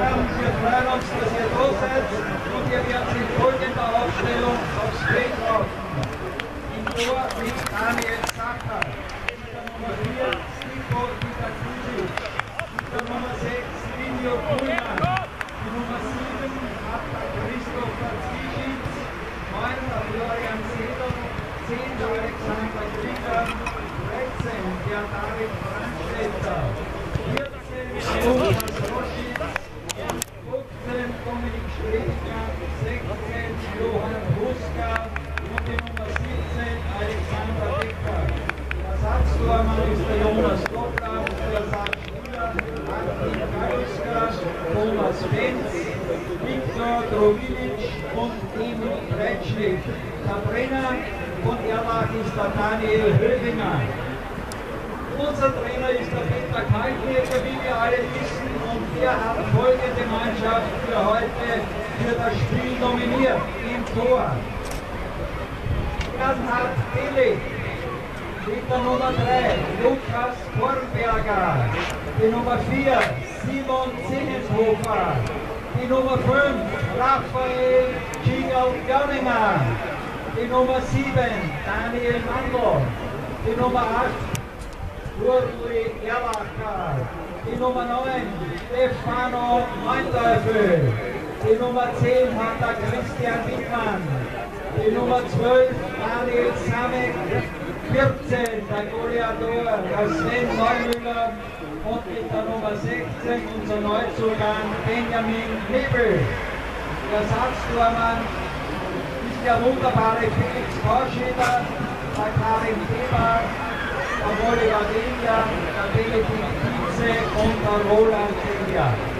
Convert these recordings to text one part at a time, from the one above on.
Herren, wir freuen uns, dass ihr da seid und ihr werdet in folgender Aufstellung aufs Feld laufen. Im Tor mit Daniel Sacher, mit der Nummer 4 Stico Itakusi, mit der Nummer 6 Linio Kuhlmann, die Nummer 7 hat Christopher Zwischitz, 9 der Florian Sedel, 10 der Alexander Krieger, 13 der David Brandstätter, 14 Thomas Roschitz, 15 Dominik Strecker, 16 Johann Huska und die Nummer 17 Alexander Becker. Der Ersatztormann ist der Jonas Doppler, der Ersatzspieler Martin Kaluska, Thomas Benz, Viktor Drovilic und Emil Kretschnik. Der Trainer von Erlach ist der Daniel Höfinger. Unser Trainer ist der Peter Kaltnecker, wie wir alle wissen, und wir haben folgende Mannschaft für heute für das Spiel nominiert. Im Tor Bernhard Billig, mit der Nummer 3 Lukas Kornberger, die Nummer 4 Simon Zinneshofer, die Nummer 5 Raphael Gigal Görninger, die Nummer 7 Daniel Mandl, die Nummer 8 Gurli Erlacher, die Nummer 9 Stefano Neunteufel, die Nummer 10 hat Christian Wittmann, die Nummer 12 Daniel Samek, 14 der Goliador, der Sven Neumüller. Und mit der Nummer 16 unser Neuzugang Benjamin Nebel. Ersatztormann ist der wunderbare Felix Korscheder, der Karin Weber, der Oliver Delia, der Benedikt Tietze und der Roland Delia.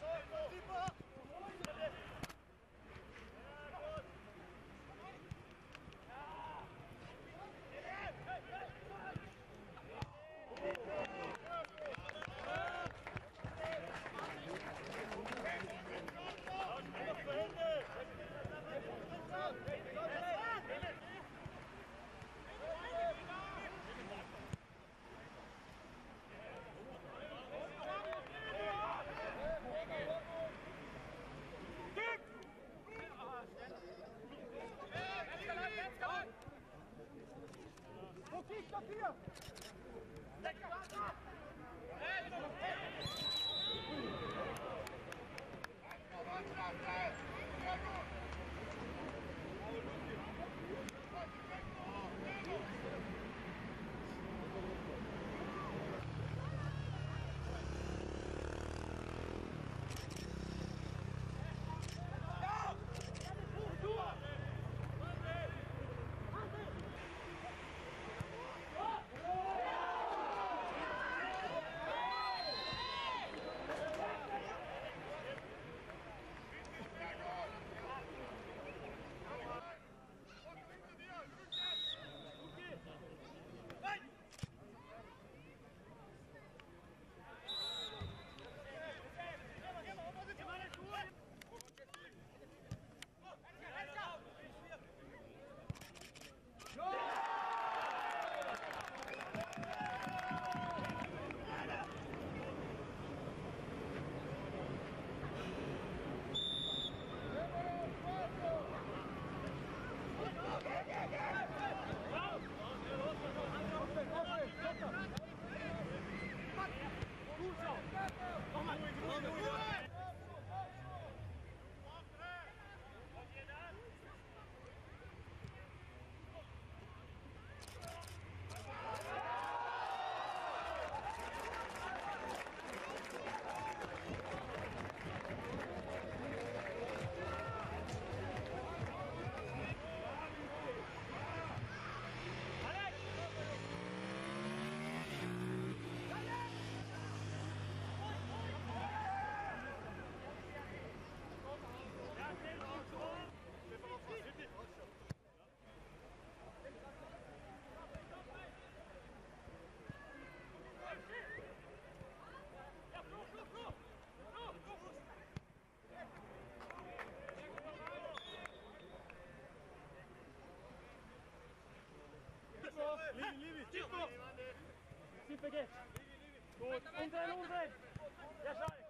Zeit. Matías! vergisst. Gut, umdrehen, umdrehen. Ja, schade.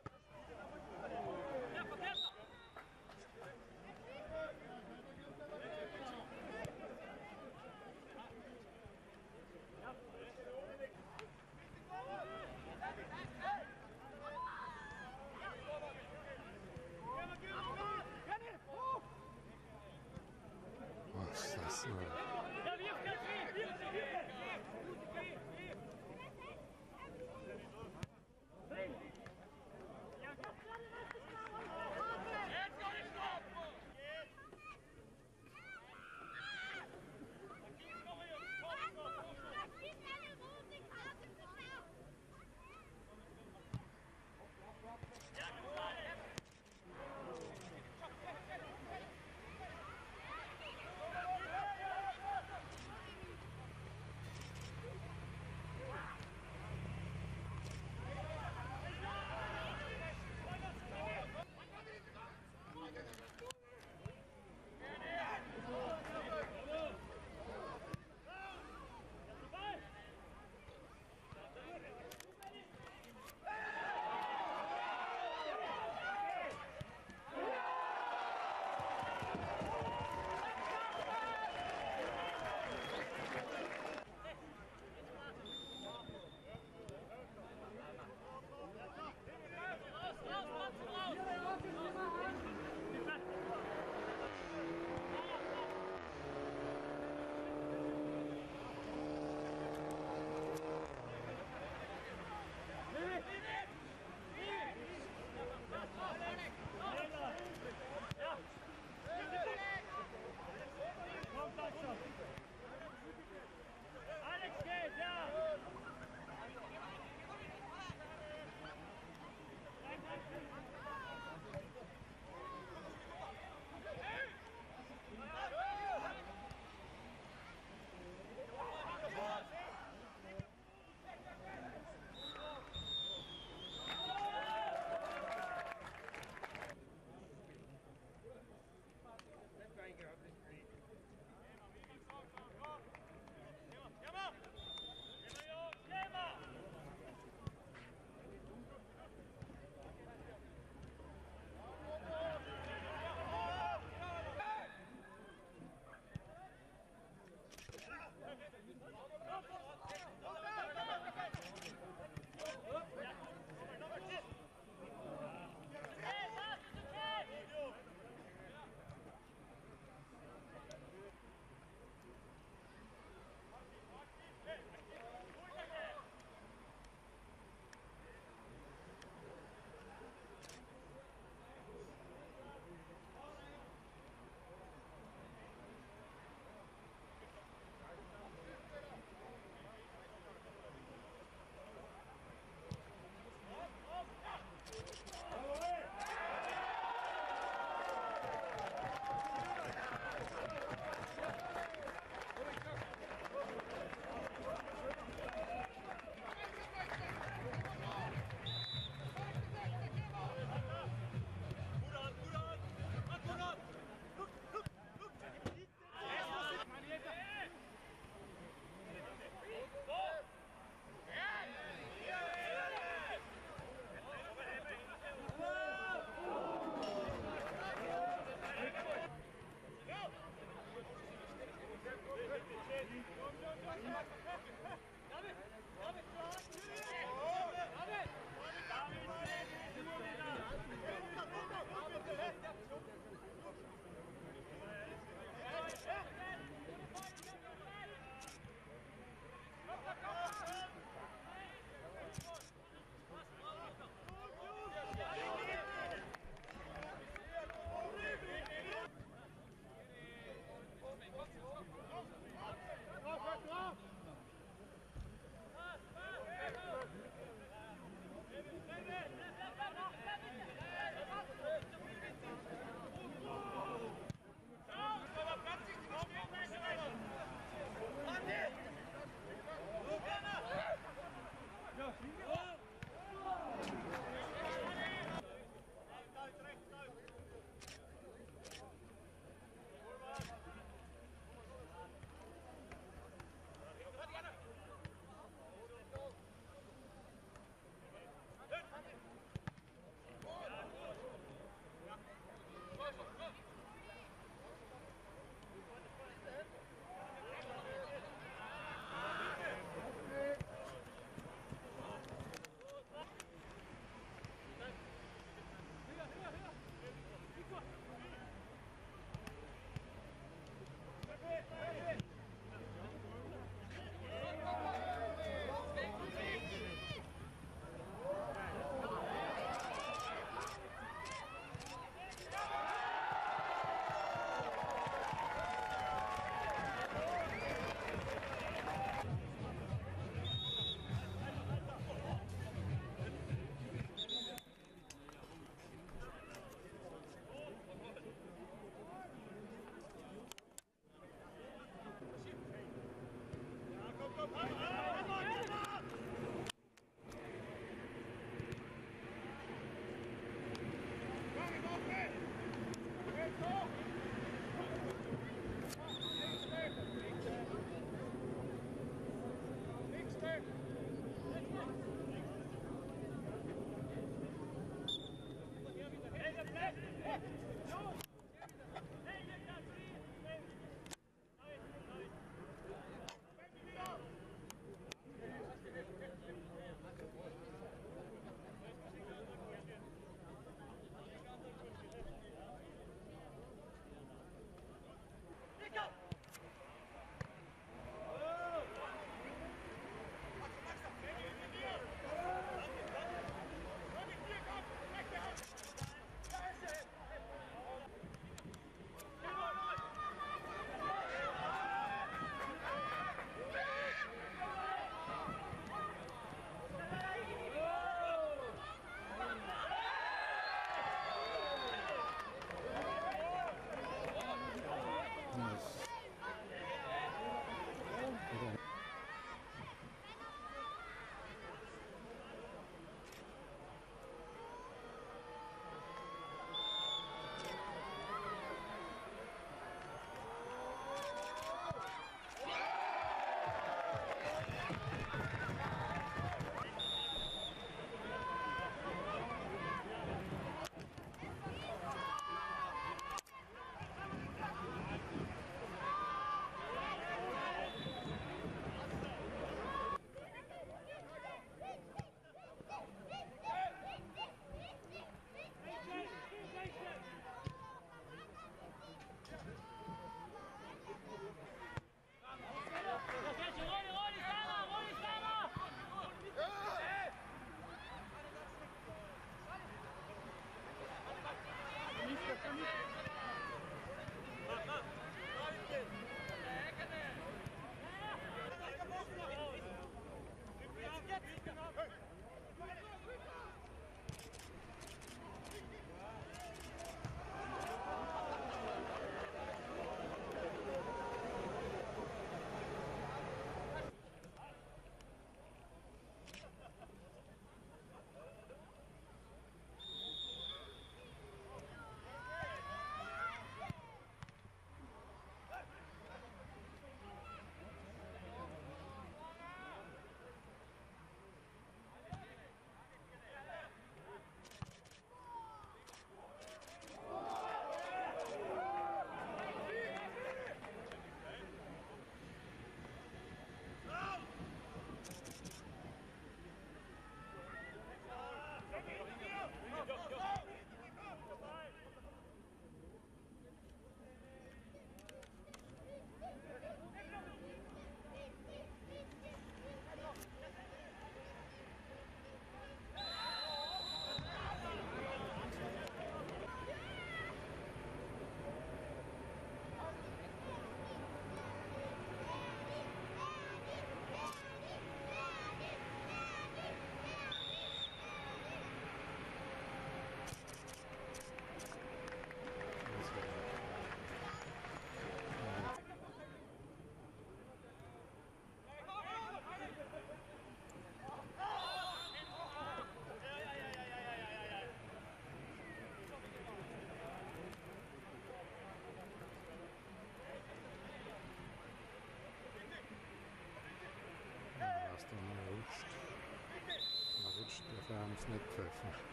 Er uns nicht treffen.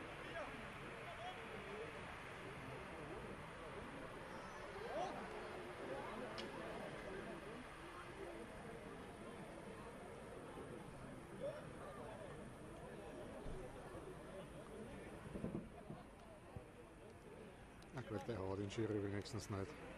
Na gut, der hat den Schiri wenigstens nicht.